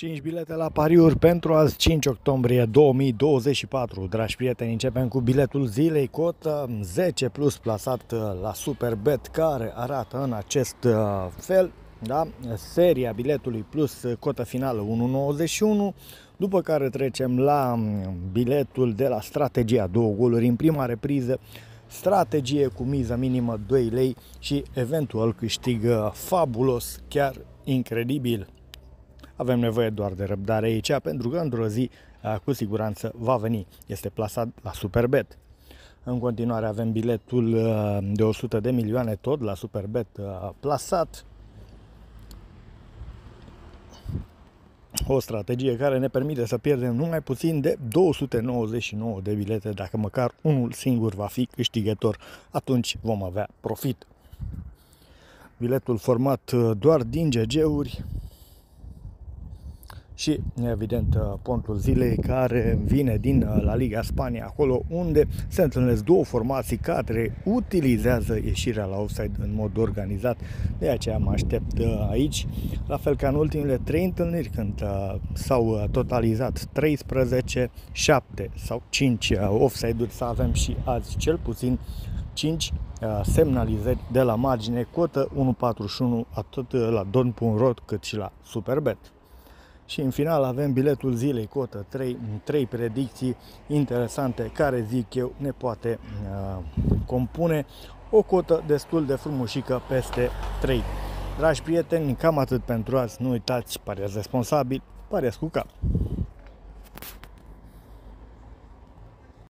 5 bilete la pariuri pentru azi 5 octombrie 2024. Dragi prieteni, începem cu biletul zilei, cotă 10 plus plasat la Superbet care arată în acest uh, fel. Da? Seria biletului plus cotă finală 1.91, după care trecem la um, biletul de la strategia, două goluri în prima repriză, strategie cu miză minimă 2 lei și eventual câștigă fabulos, chiar incredibil avem nevoie doar de răbdare aici, pentru că într-o zi cu siguranță va veni. Este plasat la Superbet. În continuare avem biletul de 100 de milioane tot la Superbet plasat. O strategie care ne permite să pierdem numai puțin de 299 de bilete. Dacă măcar unul singur va fi câștigător, atunci vom avea profit. Biletul format doar din GG-uri și, evident, uh, pontul zilei care vine din uh, La Liga Spania, acolo unde se întâlnesc două formații care utilizează ieșirea la offside în mod organizat. De aceea mă aștept uh, aici, la fel ca în ultimele trei întâlniri când s-au totalizat 13, 7 sau 5 offside-uri, să avem și azi cel puțin 5 semnalizări de la margine, cotă 1.41 atât la Don.ro cât și la Superbet. Și în final avem biletul zilei, cotă 3, 3 predicții interesante care zic eu ne poate uh, compune o cotă destul de frumușică peste 3. Dragi prieteni, cam atât pentru azi. Nu uitați, pariați responsabil, pariați cu cap.